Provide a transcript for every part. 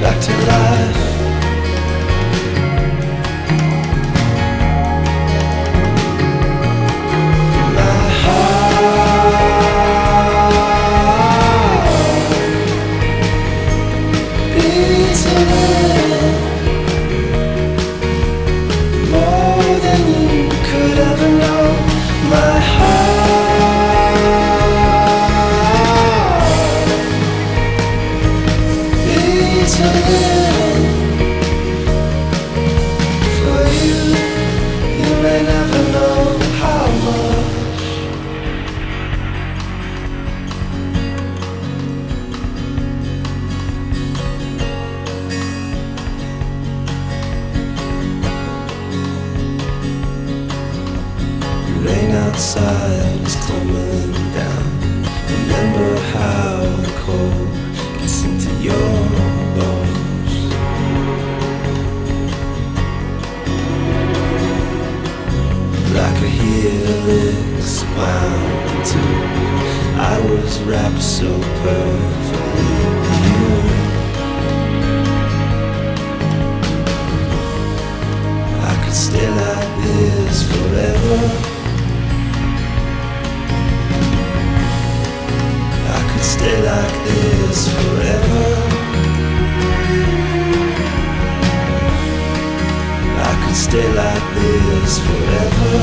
back to life. Outside is tumbling down. Remember how the cold gets into your bones. Like a helix wound into. I was wrapped so perfectly in you. I could stay like this forever. daylight lives forever.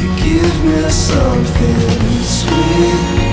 You give me something sweet.